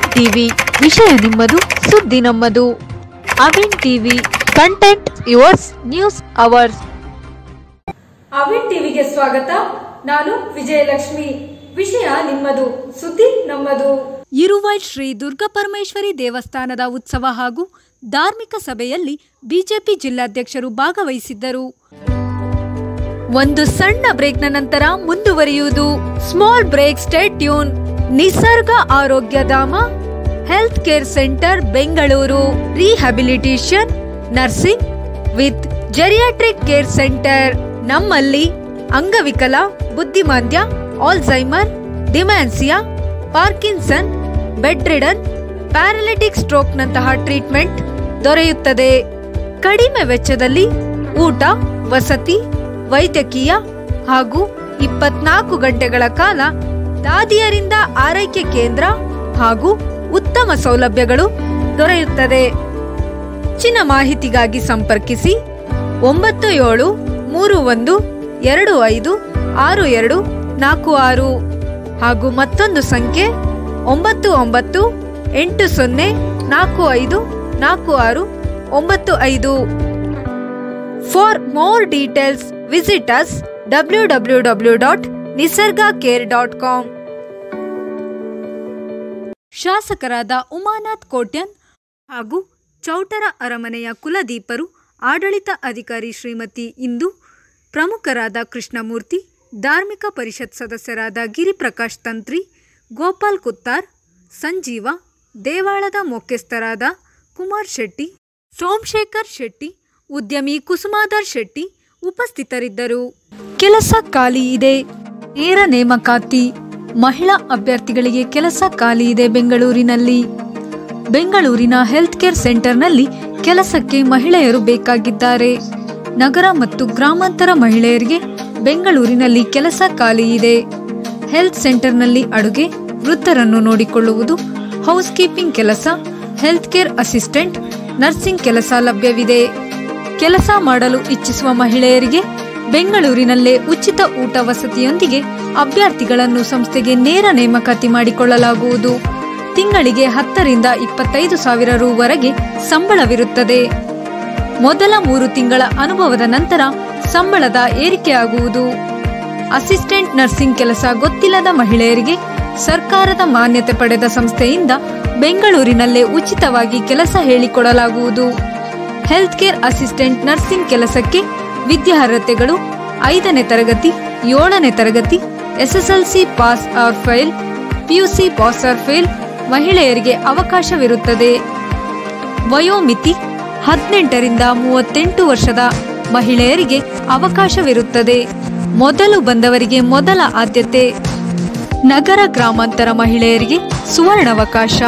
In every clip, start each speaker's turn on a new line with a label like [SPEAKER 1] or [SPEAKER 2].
[SPEAKER 1] TV ವಿಷಯ ನಿಮ್ಮದು ಸುದ್ದಿ ನಮ್ಮದು. Avin TV content yours news ours
[SPEAKER 2] Avin ಟಿವಿಗೆ ಸ್ವಾಗತ. ನಾನು ವಿಜಯಲಕ್ಷ್ಮಿ. ವಿಷಯ ನಿಮ್ಮದು ಸುದ್ದಿ ನಮ್ಮದು.
[SPEAKER 3] ಇರುವೈ ಶ್ರೀ ದುರ್ಗಾಪರಮೇಶ್ವರಿ ದೇವಸ್ಥಾನದ ಉತ್ಸವ ಹಾಗೂ ಧಾರ್ಮಿಕ ಸಭೆಯಲ್ಲಿ ಬಿಜೆಪಿ ಜಿಲ್ಲಾಧ್ಯಕ್ಷರು ಭಾಗವಹಿಸಿದ್ದರು. ಒಂದು ಸಣ್ಣ ಬ್ರೇಕ್ನ ನಂತರ ಮುಂದುವರಿಯುವುದು. Small break stay tuned Nisarga Arogyadhama health care centre Bengaluru. Rehabilitation nursing with geriatric care centre ನಮ್ಮಲ್ಲಿ ಅಂಗವಿಕಲ, ಬುದ್ಧಿಮಾಂದ್ಯ Alzheimer dementia Parkinson bedridden stroke ಸ್ಟ್ರೋಕ್ನಂತಹ treatment ದೊರೆಯುತ್ತದೆ. ಕಡಿಮೆ ವೆಚ್ಚದಲ್ಲಿ ಊಟ, ವಸತಿ, ವೈದ್ಯಕೀಯ ಹಾಗೂ ಇಪ್ಪತ್ನಾಲ್ಕು ಗಂಟೆಗಳ ಕಾಲ ದಾದಿಯರಿಂದ ಆರೈಕೆ ಕೇಂದ್ರ ಹಾಗೂ ಉತ್ತಮ ಸೌಲಭ್ಯಗಳು ದೊರೆಯುತ್ತದೆ. ಹೆಚ್ಚಿನ ಮಾಹಿತಿಗಾಗಿ ಸಂಪರ್ಕಿಸಿ ಒಂಬತ್ತು ಏಳು ಮೂರು ಒಂದು ಎರಡು ಐದು ಆರು ಎರಡು ನಾಲ್ಕು ಆರು ಹಾಗೂ ಮತ್ತೊಂದು ಸಂಖ್ಯೆ ಒಂಬತ್ತು ಒಂಬತ್ತು ಎಂಟು ಸೊನ್ನೆ ನಾಲ್ಕು ಐದು ನಾಲ್ಕು ಆರು ಒಂಬತ್ತು ಐದು. For more details visit us W W W dot Nisarga care dot com ಶಾಸಕರಾದ ಉಮಾನಾಥ್ ಕೋಟ್ಯನ್ ಹಾಗೂ ಚೌಟರ ಅರಮನೆಯ ಕುಲದೀಪರು, ಆಡಳಿತ ಅಧಿಕಾರಿ ಶ್ರೀಮತಿ ಇಂದು, ಪ್ರಮುಖರಾದ ಕೃಷ್ಣಮೂರ್ತಿ, ಧಾರ್ಮಿಕ ಪರಿಷತ್ ಸದಸ್ಯರಾದ ಗಿರಿಪ್ರಕಾಶ್ ತಂತ್ರಿ, ಗೋಪಾಲ್ ಕುತ್ತಾರ್, ಸಂಜೀವ, ದೇವಾಳದ ಮುಖ್ಯಸ್ಥರಾದ ಕುಮಾರ್ ಶೆಟ್ಟಿ, ಸೋಮಶೇಖರ್ ಶೆಟ್ಟಿ, ಉದ್ಯಮಿ ಕುಸುಮಾಧರ್ ಶೆಟ್ಟಿ ಉಪಸ್ಥಿತರಿದ್ದರು. ಕೆಲಸ ಖಾಲಿ ಇದೆ. ನೇರ ನೇಮಕಾತಿ ಮಹಿಳಾ ಅಭ್ಯರ್ಥಿಗಳಿಗೆ ಕೆಲಸ ಖಾಲಿ ಇದೆ ಬೆಂಗಳೂರಿನಲ್ಲಿ. ಬೆಂಗಳೂರಿನ ಹೆಲ್ತ್ ಕೇರ್ ಸೆಂಟರ್ನಲ್ಲಿ ಕೆಲಸಕ್ಕೆ ಮಹಿಳೆಯರು ಬೇಕಾಗಿದ್ದಾರೆ. ನಗರ ಮತ್ತು ಗ್ರಾಮಾಂತರ ಮಹಿಳೆಯರಿಗೆ ಬೆಂಗಳೂರಿನಲ್ಲಿ ಕೆಲಸ ಖಾಲಿ ಇದೆ. ಹೆಲ್ತ್ ಸೆಂಟರ್ನಲ್ಲಿ ಅಡುಗೆ, ವೃತ್ತರನ್ನು ನೋಡಿಕೊಳ್ಳುವುದು ಹೌಸ್ ಕೀಪಿಂಗ್ ಕೆಲಸ ಹೆಲ್ತ್ ಕೇರ್ ಅಸಿಸ್ಟೆಂಟ್ ನರ್ಸಿಂಗ್ ಕೆಲಸ ಲಭ್ಯವಿದೆ. ಕೆಲಸ ಮಾಡಲು ಇಚ್ಛಿಸುವ ಮಹಿಳೆಯರಿಗೆ ಬೆಂಗಳೂರಿನಲ್ಲೇ ಉಚಿತ ಊಟ ವಸತಿಯೊಂದಿಗೆ ಅಭ್ಯರ್ಥಿಗಳನ್ನು ಸಂಸ್ಥೆಗೆ ನೇರ ನೇಮಕಾತಿ ಮಾಡಿಕೊಳ್ಳಲಾಗುವುದು. ತಿಂಗಳಿಗೆ ಹತ್ತರಿಂದ ಇಪ್ಪತ್ತೈದು ಸಾವಿರ ರೂವರೆಗೆ ಸಂಬಳವಿರುತ್ತದೆ. ಮೊದಲ ಮೂರು ತಿಂಗಳ ಅನುಭವದ ನಂತರ ಸಂಬಳದ ಏರಿಕೆಯಾಗುವುದು. ಅಸಿಸ್ಟೆಂಟ್ ನರ್ಸಿಂಗ್ ಕೆಲಸ ಗೊತ್ತಿಲ್ಲದ ಮಹಿಳೆಯರಿಗೆ ಸರ್ಕಾರದ ಮಾನ್ಯತೆ ಪಡೆದ ಸಂಸ್ಥೆಯಿಂದ ಬೆಂಗಳೂರಿನಲ್ಲೇ ಉಚಿತವಾಗಿ ಕೆಲಸ ಹೇಳಿಕೊಡಲಾಗುವುದು. ಹೆಲ್ತ್ ಕೇರ್ ಅಸಿಸ್ಟೆಂಟ್ ನರ್ಸಿಂಗ್ ಕೆಲಸಕ್ಕೆ ವಿದ್ಯಾರ್ಹತೆಗಳು ಐದನೇ ತರಗತಿ, ಏಳನೇ ತರಗತಿ, SSLC pass or fail, PUC pass or fail ಮಹಿಳೆಯರಿಗೆ ಅವಕಾಶವಿರುತ್ತದೆ. ವಯೋಮಿತಿ ಹದಿನೆಂಟರಿಂದ ಮೂವತ್ತೆಂಟು ವರ್ಷದ ಮಹಿಳೆಯರಿಗೆ ಅವಕಾಶವಿರುತ್ತದೆ. ಮೊದಲು ಬಂದವರಿಗೆ ಮೊದಲ ಆದ್ಯತೆ. ನಗರ ಗ್ರಾಮಾಂತರ ಮಹಿಳೆಯರಿಗೆ ಸುವರ್ಣಾವಕಾಶ.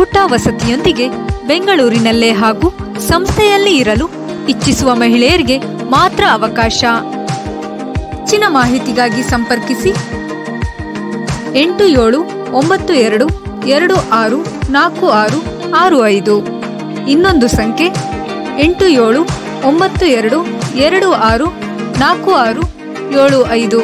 [SPEAKER 3] ಊಟ ವಸತಿಯೊಂದಿಗೆ ಬೆಂಗಳೂರಿನಲ್ಲೇ ಹಾಗೂ ಸಂಸ್ಥೆಯಲ್ಲಿ ಇರಲು ಇಚ್ಛಿಸುವ ಮಹಿಳೆಯರಿಗೆ ಮಾತ್ರ ಅವಕಾಶ. ಹೆಚ್ಚಿನ ಮಾಹಿತಿಗಾಗಿ ಸಂಪರ್ಕಿಸಿ. ಎಂಟು ಏಳು ಒಂಬತ್ತು ಎರಡು ಎರಡು ಆರು ನಾಲ್ಕು ಆರು ಆರು ಐದು. ಇನ್ನೊಂದು ಸಂಖ್ಯೆ, ಎಂಟು ಏಳು ಒಂಬತ್ತು ಎರಡು ಎರಡು ಆರು ನಾಲ್ಕು ಆರು ಏಳು ಐದು.